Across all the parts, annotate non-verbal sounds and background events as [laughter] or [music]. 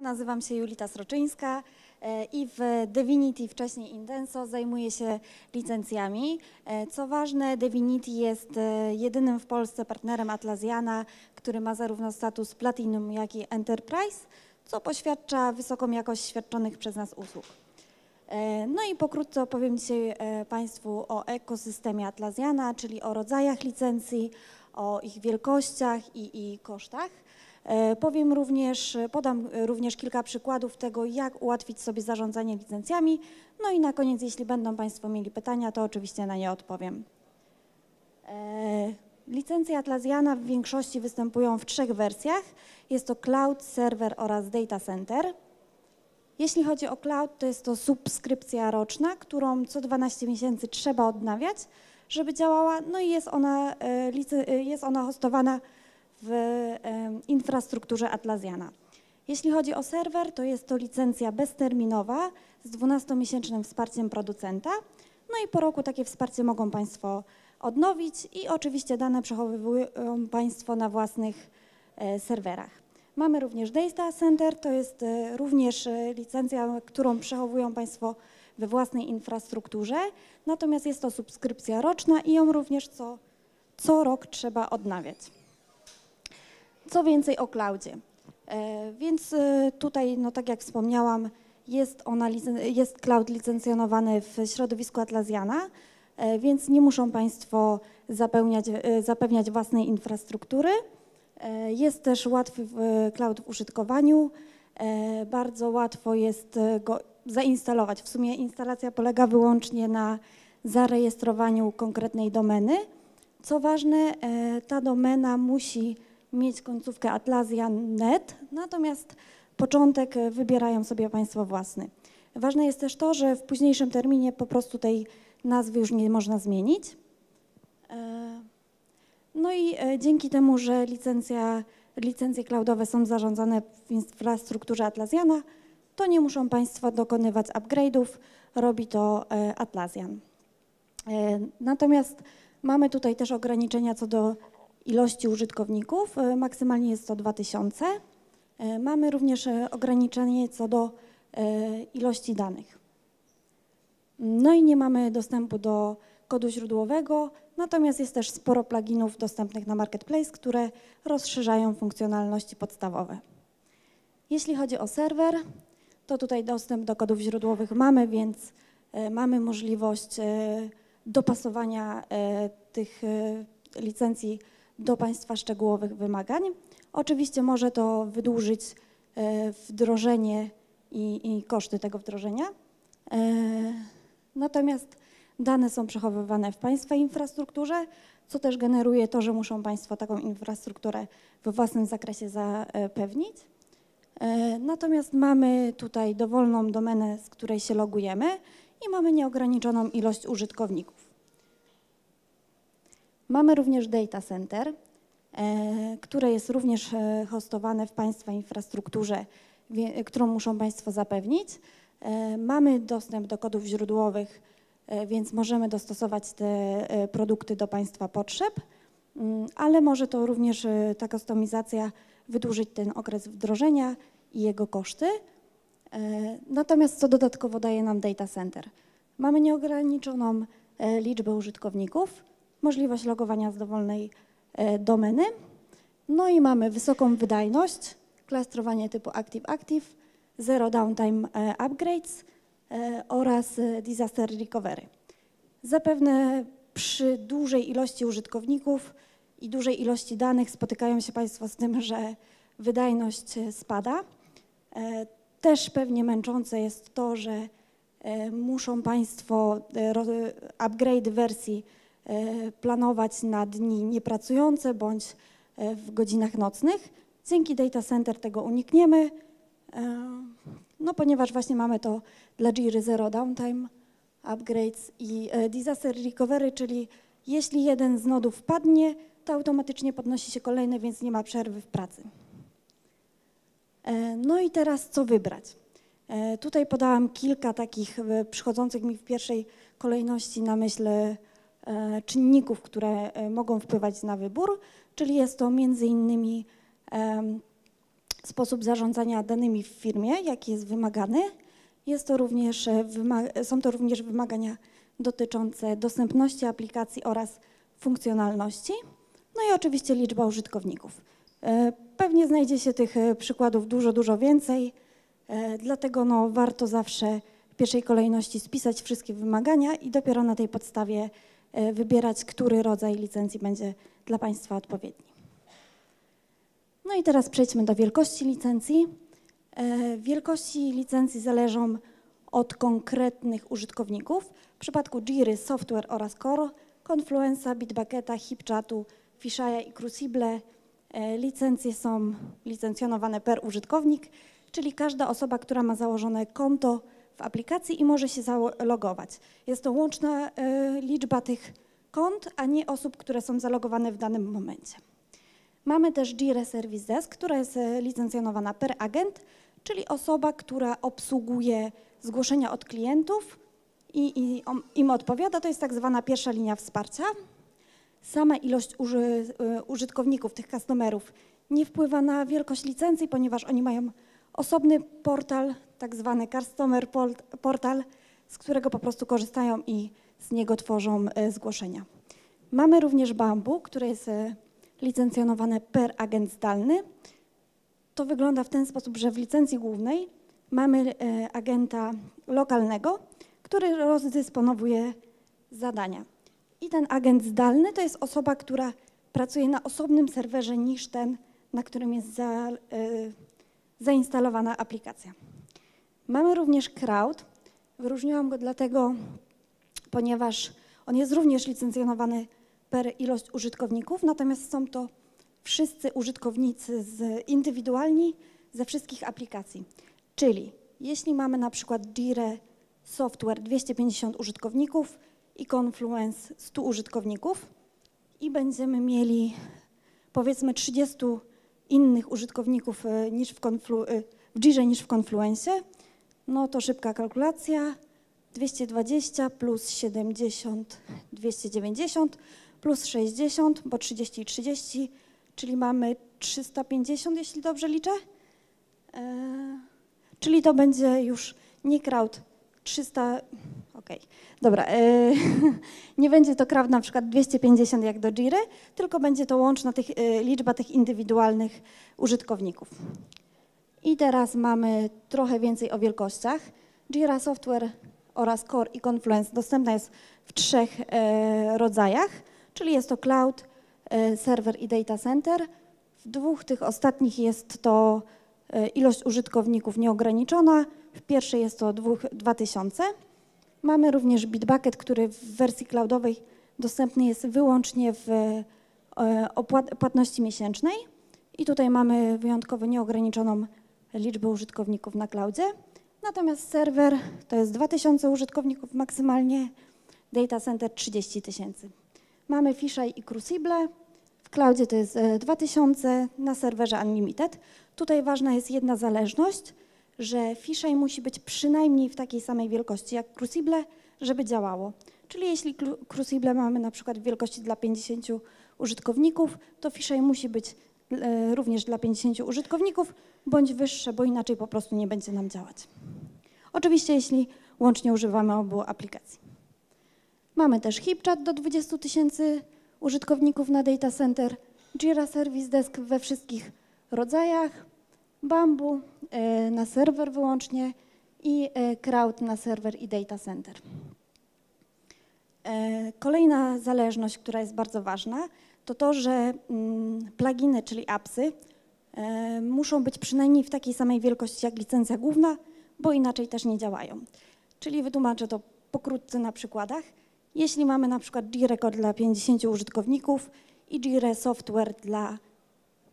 Nazywam się Julita Sroczyńska e, i w Divinity, wcześniej Intenso, zajmuję się licencjami. E, Co ważne, Divinity jest e, jedynym w Polsce partnerem Atlassiana, który ma zarówno status Platinum, jak i Enterprise, co poświadcza wysoką jakość świadczonych przez nas usług. No i pokrótce opowiem dzisiaj Państwu o ekosystemie Atlassiana, czyli o rodzajach licencji, o ich wielkościach i, i kosztach. E, Powiem również, podam również kilka przykładów tego, jak ułatwić sobie zarządzanie licencjami. No i na koniec, jeśli będą Państwo mieli pytania, to oczywiście na nie odpowiem. E, Licencje Atlassiana w większości występują w trzech wersjach. Jest to Cloud, Server oraz Data Center. Jeśli chodzi o cloud, to jest to subskrypcja roczna, którą co 12 miesięcy trzeba odnawiać, żeby działała, no i jest ona, e, e, jest ona hostowana w infrastrukturze Atlassiana. Jeśli chodzi o serwer, to jest to licencja bezterminowa z 12-miesięcznym wsparciem producenta. No i po roku takie wsparcie mogą Państwo odnowić i oczywiście dane przechowują Państwo na własnych e, serwerach. Mamy również Data Center, to jest e, również e, licencja, którą przechowują Państwo we własnej infrastrukturze, natomiast jest to subskrypcja roczna i ją również co, co rok trzeba odnawiać. Co więcej o cloudzie. E, Więc e, tutaj, no tak jak wspomniałam, jest, ona, jest cloud licencjonowany w środowisku Atlassiana, e, więc nie muszą Państwo zapełniać, zapewniać własnej infrastruktury. Jest też łatwy cloud w użytkowaniu. Bardzo łatwo jest go zainstalować. W sumie instalacja polega wyłącznie na zarejestrowaniu konkretnej domeny. Co ważne, ta domena musi mieć końcówkę Atlassian.net, natomiast początek e, wybierają sobie Państwo własny. Ważne jest też to, że w późniejszym terminie po prostu tej nazwy już nie można zmienić. E, No i e, dzięki temu, że licencja, licencje cloudowe są zarządzane w infrastrukturze Atlassiana, to nie muszą Państwo dokonywać upgrade'ów, robi to Atlassian. E, Natomiast mamy tutaj też ograniczenia co do ilości użytkowników, e, maksymalnie jest to 2000. E, Mamy również e, ograniczenie co do ilości danych. No i nie mamy dostępu do kodu źródłowego, natomiast jest też sporo pluginów dostępnych na Marketplace, które rozszerzają funkcjonalności podstawowe. Jeśli chodzi o serwer, to tutaj dostęp do kodów źródłowych mamy, więc mamy możliwość dopasowania tych licencji do Państwa szczegółowych wymagań. Oczywiście może to wydłużyć e, wdrożenie i, i koszty tego wdrożenia. E, Natomiast dane są przechowywane w Państwa infrastrukturze, co też generuje to, że muszą Państwo taką infrastrukturę we własnym zakresie zapewnić. E, Natomiast mamy tutaj dowolną domenę, z której się logujemy i mamy nieograniczoną ilość użytkowników. Mamy również data center, e, które jest również e, hostowane w Państwa infrastrukturze, którą muszą Państwo zapewnić. E, Mamy dostęp do kodów źródłowych, więc możemy dostosować te produkty do Państwa potrzeb, Mm, ale może to również ta kustomizacja wydłużyć ten okres wdrożenia i jego koszty. Natomiast co dodatkowo daje nam data center? Mamy nieograniczoną liczbę użytkowników, możliwość logowania z dowolnej e, domeny, no i mamy wysoką wydajność, klastrowanie typu Active-Active, Zero Downtime e, Upgrades e, oraz Disaster Recovery. Zapewne przy dużej ilości użytkowników i dużej ilości danych spotykają się Państwo z tym, że wydajność spada. Też pewnie męczące jest to, że muszą Państwo upgrade wersji planować na dni niepracujące bądź e, w godzinach nocnych. Dzięki Data Center tego unikniemy, e, no ponieważ właśnie mamy to dla Jiry Zero Downtime Upgrades i e, Disaster Recovery, czyli jeśli jeden z nodów padnie, to automatycznie podnosi się kolejny, więc nie ma przerwy w pracy. E, No i teraz co wybrać? E, Tutaj podałam kilka takich e, przychodzących mi w pierwszej kolejności na myśl e, czynników, które e, mogą wpływać na wybór, czyli jest to między innymi sposób zarządzania danymi w firmie, jaki jest wymagany. Jest to również, e, są to również wymagania dotyczące dostępności aplikacji oraz funkcjonalności. No i oczywiście liczba użytkowników. E, Pewnie znajdzie się tych e, przykładów dużo, dużo więcej, e, dlatego no, warto zawsze w pierwszej kolejności spisać wszystkie wymagania i dopiero na tej podstawie e, wybierać, który rodzaj licencji będzie dla Państwa odpowiedni. No i teraz przejdźmy do wielkości licencji. E, Wielkości licencji zależą od konkretnych użytkowników. W przypadku Jiry, Software oraz Core, Confluenza, Bitbucketa, HipChatu, Fisheye i Crucible e, licencje są licencjonowane per użytkownik, czyli każda osoba, która ma założone konto w aplikacji i może się zalogować. Jest to łączna e, liczba tych kont, a nie osób, które są zalogowane w danym momencie. Mamy też Jira Service Desk, która jest e, licencjonowana per agent, czyli osoba, która obsługuje zgłoszenia od klientów i, i im odpowiada. To jest tak zwana pierwsza linia wsparcia. Sama ilość uży, e, użytkowników, tych customerów, nie wpływa na wielkość licencji, ponieważ oni mają osobny portal, tak zwany customer port- portal, z którego po prostu korzystają i z niego tworzą e, zgłoszenia. Mamy również Bambu, które jest e, licencjonowane per agent zdalny. To wygląda w ten sposób, że w licencji głównej mamy e, agenta lokalnego, który rozdysponowuje zadania. I ten agent zdalny to jest osoba, która pracuje na osobnym serwerze niż ten, na którym jest za, zainstalowana aplikacja. Mamy również crowd. Wyróżniłam go dlatego, ponieważ on jest również licencjonowany per ilość użytkowników, natomiast są to wszyscy użytkownicy z, indywidualni ze wszystkich aplikacji. Czyli jeśli mamy na przykład Jira Software 250 użytkowników i Confluence 100 użytkowników i będziemy mieli powiedzmy 30 innych użytkowników e, niż w, Conflu, e, w Jirze niż w Confluence, no to szybka kalkulacja. 220 plus 70, 290 plus 60, bo 30 i 30, czyli mamy 350, jeśli dobrze liczę. Eee, czyli to będzie już nie crowd 300, okej, dobra, eee, [laughs] nie będzie to crowd na przykład 250 jak do Jiry, tylko będzie to łączna tych, e, liczba tych indywidualnych użytkowników. I teraz mamy trochę więcej o wielkościach. Jira Software oraz Core i Confluence dostępna jest w trzech e, rodzajach, czyli jest to cloud, e, serwer i data center. W dwóch tych ostatnich jest to e, ilość użytkowników nieograniczona. W pierwszej jest to dwóch, 2000. Mamy również Bitbucket, który w wersji cloudowej dostępny jest wyłącznie w e, płatności miesięcznej. I tutaj mamy wyjątkowo nieograniczoną liczbę użytkowników na cloudzie. Natomiast serwer to jest 2000 użytkowników maksymalnie, data center 30 tysięcy. Mamy Fisheye i Crucible. W cloudzie to jest e, 2000, na serwerze Unlimited. Tutaj ważna jest jedna zależność, że Fisheye musi być przynajmniej w takiej samej wielkości jak Crucible, żeby działało. Czyli jeśli Cru- Crucible mamy na przykład w wielkości dla 50 użytkowników, to Fisheye musi być e, również dla 50 użytkowników, bądź wyższe, bo inaczej po prostu nie będzie nam działać. Oczywiście, jeśli łącznie używamy obu aplikacji. Mamy też HipChat do 20 tysięcy użytkowników na data center, Jira Service Desk we wszystkich rodzajach, Bamboo e, na serwer wyłącznie i e, Crowd na serwer i data center. E, Kolejna zależność, która jest bardzo ważna, to to, że mm, pluginy, czyli appsy, muszą być przynajmniej w takiej samej wielkości jak licencja główna, bo inaczej też nie działają. Czyli wytłumaczę to pokrótce na przykładach. Jeśli mamy na przykład G-Record dla 50 użytkowników i Jira Software dla,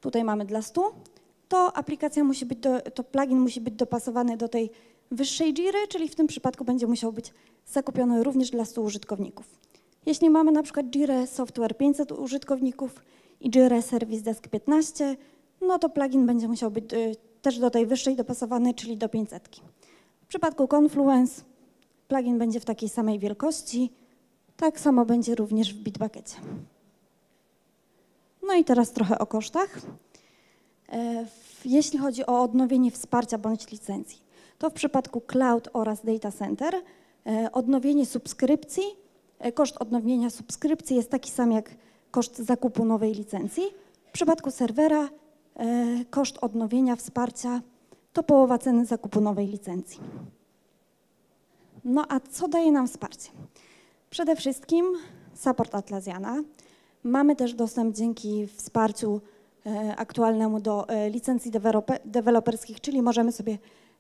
tutaj mamy dla 100, to aplikacja musi być, do, to plugin musi być dopasowany do tej wyższej Jiry, czyli w tym przypadku będzie musiał być zakupiony również dla 100 użytkowników. Jeśli mamy na przykład Jira Software 500 użytkowników i Jira Service Desk 15, no to plugin będzie musiał być y, też do tej wyższej dopasowany, czyli do 500. W przypadku Confluence plugin będzie w takiej samej wielkości, tak samo będzie również w Bitbuckecie. No i teraz trochę o kosztach. E, jeśli chodzi o odnowienie wsparcia bądź licencji, to w przypadku cloud oraz data center e, odnowienie subskrypcji, e, koszt odnowienia subskrypcji jest taki sam jak koszt zakupu nowej licencji. W przypadku serwera koszt odnowienia wsparcia to połowa ceny zakupu nowej licencji. No a co daje nam wsparcie? Przede wszystkim support Atlassiana. Mamy też dostęp dzięki wsparciu aktualnemu do e, licencji deweloperskich, czyli możemy sobie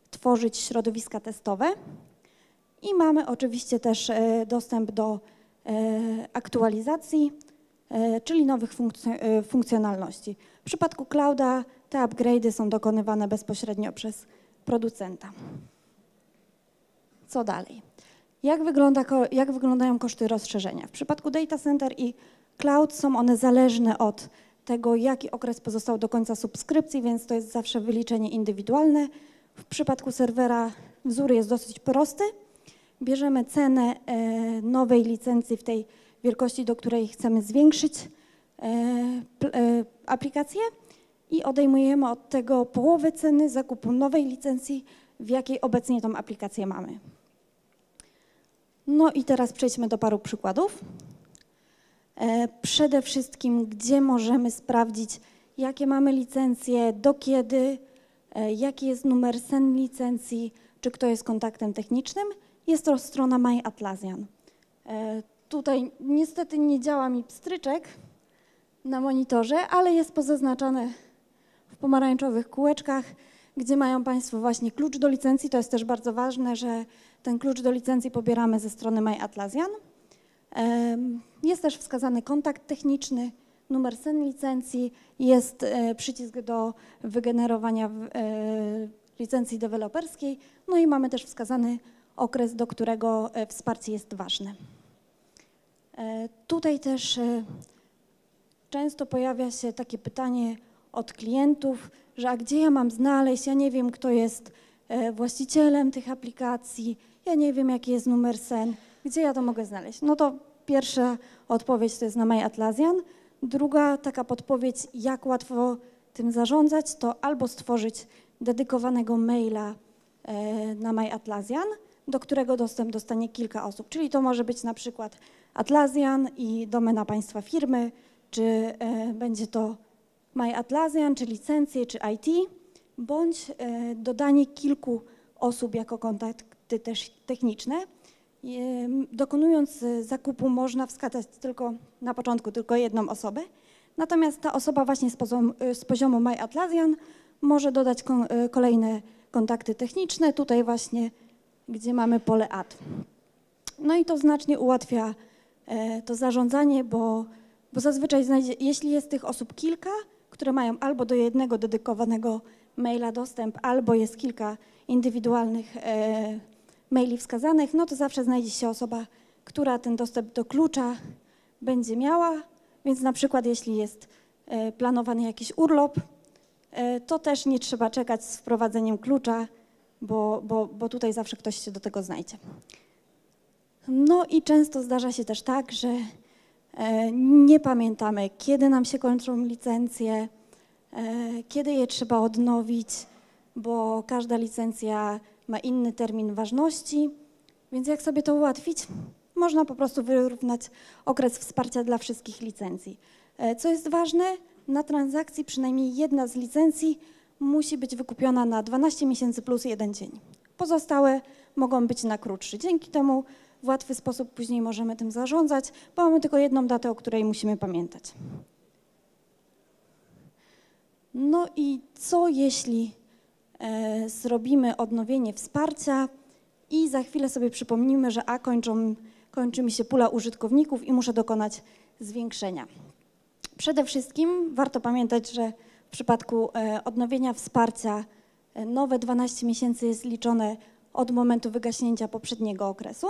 tworzyć środowiska testowe. I mamy oczywiście też e, dostęp do aktualizacji, czyli nowych funkcjonalności. W przypadku clouda te upgrade'y są dokonywane bezpośrednio przez producenta. Co dalej? Jak, wygląda, jak wyglądają koszty rozszerzenia? W przypadku data center i cloud są one zależne od tego, jaki okres pozostał do końca subskrypcji, więc to jest zawsze wyliczenie indywidualne. W przypadku serwera wzór jest dosyć prosty. Bierzemy cenę e, nowej licencji w tej wielkości, do której chcemy zwiększyć e, e, aplikację i odejmujemy od tego połowę ceny zakupu nowej licencji, w jakiej obecnie tą aplikację mamy. No i teraz przejdźmy do paru przykładów. E, przede wszystkim, gdzie możemy sprawdzić, jakie mamy licencje, do kiedy, e, jaki jest numer sen licencji, czy kto jest kontaktem technicznym. Jest to strona My. E, tutaj niestety nie działa mi pstryczek na monitorze, ale jest pozaznaczane w pomarańczowych kółeczkach, gdzie mają Państwo właśnie klucz do licencji. To jest też bardzo ważne, że ten klucz do licencji pobieramy ze strony My. Jest też wskazany kontakt techniczny, numer sen licencji, jest e, przycisk do wygenerowania e, licencji deweloperskiej, no i mamy też wskazany okres, do którego e, wsparcie jest ważne. Tutaj też często pojawia się takie pytanie od klientów, że a gdzie ja mam znaleźć, ja nie wiem, kto jest właścicielem tych aplikacji, ja nie wiem, jaki jest numer sen, gdzie ja to mogę znaleźć? No to pierwsza odpowiedź to jest na My Atlassian. Druga taka podpowiedź, jak łatwo tym zarządzać, to albo stworzyć dedykowanego maila e, na My Atlassian, do którego dostęp dostanie kilka osób. Czyli to może być na przykład Atlassian i domena państwa firmy, czy e, będzie to My Atlassian, czy licencje, czy IT, bądź e, dodanie kilku osób jako kontakty też techniczne. Dokonując y, zakupu można wskazać tylko na początku tylko jedną osobę, natomiast ta osoba właśnie z poziomu, y, z poziomu My Atlassian może dodać y, kolejne kontakty techniczne, tutaj właśnie, gdzie mamy pole Add. No i to znacznie ułatwia e, to zarządzanie, bo, bo zazwyczaj znajdzie, jeśli jest tych osób kilka, które mają albo do jednego dedykowanego maila dostęp, albo jest kilka indywidualnych e, maili wskazanych, no to zawsze znajdzie się osoba, która ten dostęp do klucza będzie miała, więc na przykład jeśli jest e, planowany jakiś urlop, e, to też nie trzeba czekać z wprowadzeniem klucza, bo, bo, bo tutaj zawsze ktoś się do tego znajdzie. No i często zdarza się też tak, że nie pamiętamy, kiedy nam się kończą licencje, kiedy je trzeba odnowić, bo każda licencja ma inny termin ważności, więc jak sobie to ułatwić? Można po prostu wyrównać okres wsparcia dla wszystkich licencji. E, co jest ważne, na transakcji przynajmniej jedna z licencji musi być wykupiona na 12 miesięcy plus jeden dzień. Pozostałe mogą być na krótszy. Dzięki temu w łatwy sposób później możemy tym zarządzać, bo mamy tylko jedną datę, o której musimy pamiętać. No i co jeśli zrobimy odnowienie wsparcia i za chwilę sobie przypomnimy, że a kończą, kończy mi się pula użytkowników i muszę dokonać zwiększenia. Przede wszystkim warto pamiętać, że w przypadku e, odnowienia wsparcia e, nowe 12 miesięcy jest liczone od momentu wygaśnięcia poprzedniego okresu.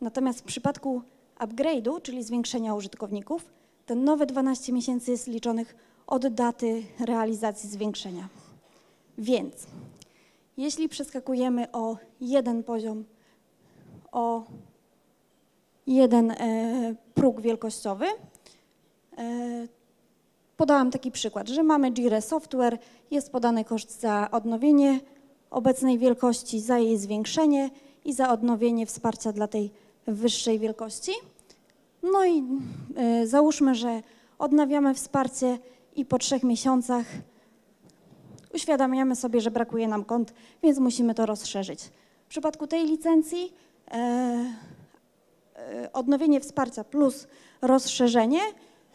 Natomiast w przypadku upgrade'u, czyli zwiększenia użytkowników, ten nowe 12 miesięcy jest liczonych od daty realizacji zwiększenia. Więc jeśli przeskakujemy o jeden poziom, o jeden e, próg wielkościowy, e, podałam taki przykład, że mamy Jira Software, jest podany koszt za odnowienie obecnej wielkości, za jej zwiększenie i za odnowienie wsparcia dla tej wyższej wielkości. No i y, załóżmy, że odnawiamy wsparcie i po trzech miesiącach uświadamiamy sobie, że brakuje nam kont, więc musimy to rozszerzyć. W przypadku tej licencji e, e, odnowienie wsparcia plus rozszerzenie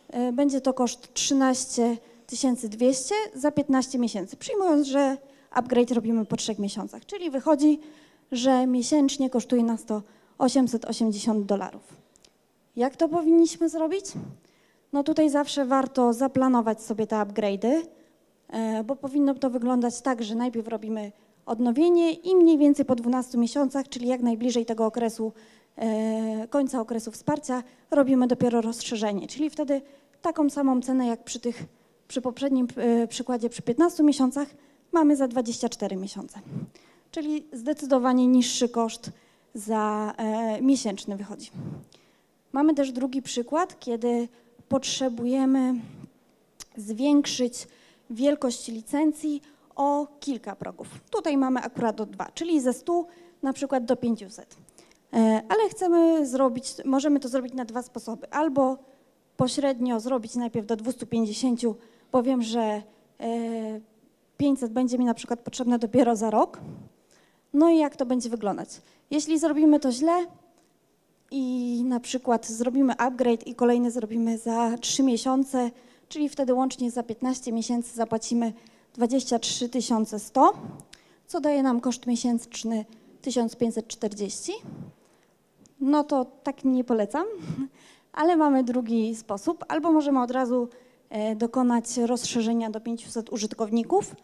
e, będzie to koszt 13 200 za 15 miesięcy, przyjmując, że upgrade robimy po trzech miesiącach, czyli wychodzi, że miesięcznie kosztuje nas to 880 dolarów. Jak to powinniśmy zrobić? No tutaj zawsze warto zaplanować sobie te upgrade'y, bo powinno to wyglądać tak, że najpierw robimy odnowienie i mniej więcej po 12 miesiącach, czyli jak najbliżej tego okresu, e, końca okresu wsparcia, robimy dopiero rozszerzenie, czyli wtedy taką samą cenę jak przy tych, przy poprzednim e, przykładzie przy 15 miesiącach mamy za 24 miesiące, czyli zdecydowanie niższy koszt za miesięczny wychodzi. Mamy też drugi przykład, kiedy potrzebujemy zwiększyć wielkość licencji o kilka progów. Tutaj mamy akurat o dwa, czyli ze 100 na przykład do 500. E, ale chcemy zrobić, możemy to zrobić na dwa sposoby. Albo pośrednio zrobić najpierw do 250, bo wiem, że 500 e, będzie mi na przykład potrzebne dopiero za rok. No i jak to będzie wyglądać? Jeśli zrobimy to źle, i na przykład zrobimy upgrade i kolejny zrobimy za 3 miesiące, czyli wtedy łącznie za 15 miesięcy zapłacimy 23 100, co daje nam koszt miesięczny 1540. No to tak nie polecam, [laughs] ale mamy drugi sposób, albo możemy od razu e, dokonać rozszerzenia do 500 użytkowników,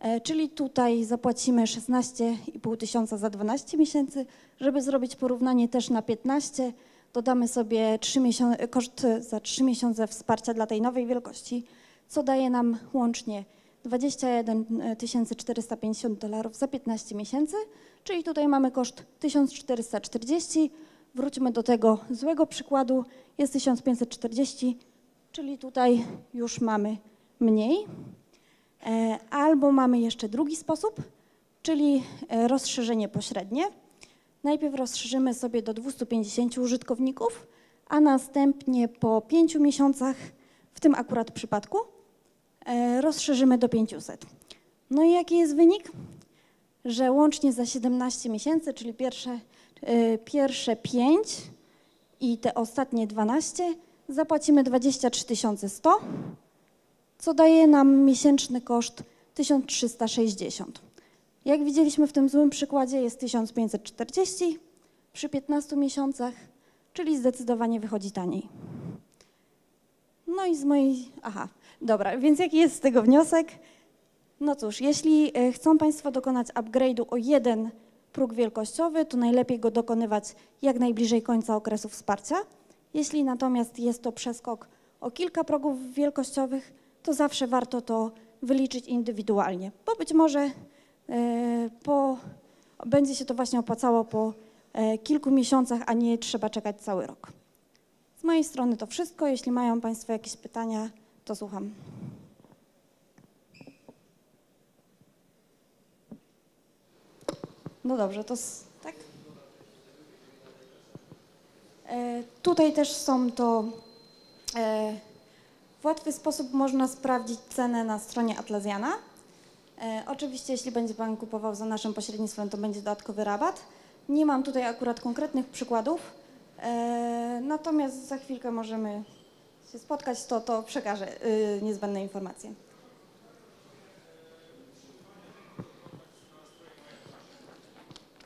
E, czyli tutaj zapłacimy 16,5 tysiąca za 12 miesięcy. Żeby zrobić porównanie też na 15, dodamy sobie 3 koszt za 3 miesiące wsparcia dla tej nowej wielkości, co daje nam łącznie 21 450 dolarów za 15 miesięcy, czyli tutaj mamy koszt 1440. Wróćmy do tego złego przykładu, jest 1540, czyli tutaj już mamy mniej. E, albo mamy jeszcze drugi sposób, czyli e, rozszerzenie pośrednie. Najpierw rozszerzymy sobie do 250 użytkowników, a następnie po 5 miesiącach, w tym akurat przypadku, e, rozszerzymy do 500. No i jaki jest wynik? Że łącznie za 17 miesięcy, czyli pierwsze, pierwsze 5 i te ostatnie 12, zapłacimy 23 100 co daje nam miesięczny koszt 1360. Jak widzieliśmy w tym złym przykładzie jest 1540 przy 15 miesiącach, czyli zdecydowanie wychodzi taniej. No i z mojej... Aha, dobra, więc jaki jest z tego wniosek? No cóż, jeśli e, chcą Państwo dokonać upgrade'u o jeden próg wielkościowy, to najlepiej go dokonywać jak najbliżej końca okresu wsparcia. Jeśli natomiast jest to przeskok o kilka progów wielkościowych, to zawsze warto to wyliczyć indywidualnie, bo być może po, będzie się to właśnie opłacało po e, kilku miesiącach, a nie trzeba czekać cały rok. Z mojej strony to wszystko. Jeśli mają Państwo jakieś pytania, to słucham. No dobrze, to tak? E, tutaj też są to w łatwy sposób można sprawdzić cenę na stronie Atlaziana. E, oczywiście, jeśli będzie Pan kupował za naszym pośrednictwem, to będzie dodatkowy rabat. Nie mam tutaj akurat konkretnych przykładów, e, natomiast za chwilkę możemy się spotkać, to, to przekażę y, niezbędne informacje.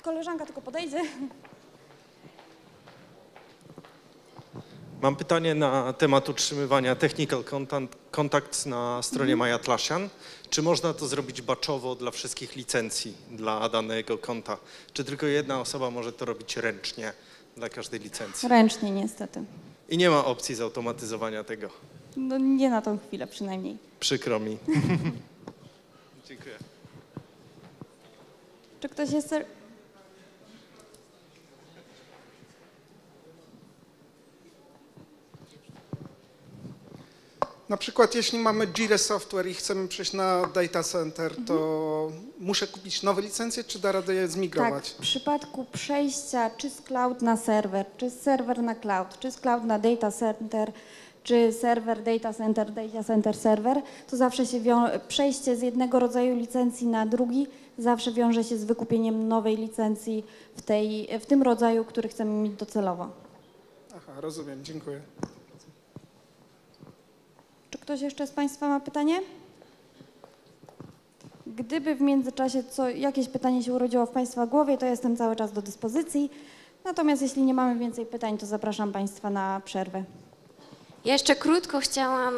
Koleżanka tylko podejdzie. Mam pytanie na temat utrzymywania technical contacts na stronie mhm. MyAtlassian. Czy można to zrobić baczowo dla wszystkich licencji dla danego konta? Czy tylko jedna osoba może to robić ręcznie dla każdej licencji? Ręcznie niestety. I nie ma opcji zautomatyzowania tego? No nie na tą chwilę przynajmniej. Przykro mi. [laughs] Dziękuję. Czy ktoś jest... Na przykład jeśli mamy Jira Software i chcemy przejść na data center, to muszę kupić nowe licencje, czy da radę je Tak, zmigrować? w przypadku przejścia czy z cloud na serwer, czy z serwer na cloud, czy z cloud na data center, czy serwer, data center, data center, serwer, to zawsze się przejście z jednego rodzaju licencji na drugi zawsze wiąże się z wykupieniem nowej licencji w, tej, w tym rodzaju, który chcemy mieć docelowo. Aha, rozumiem, dziękuję. Czy ktoś jeszcze z Państwa ma pytanie? Gdyby w międzyczasie co, jakieś pytanie się urodziło w Państwa głowie, to jestem cały czas do dyspozycji. Natomiast jeśli nie mamy więcej pytań, to zapraszam Państwa na przerwę. Ja jeszcze krótko chciałam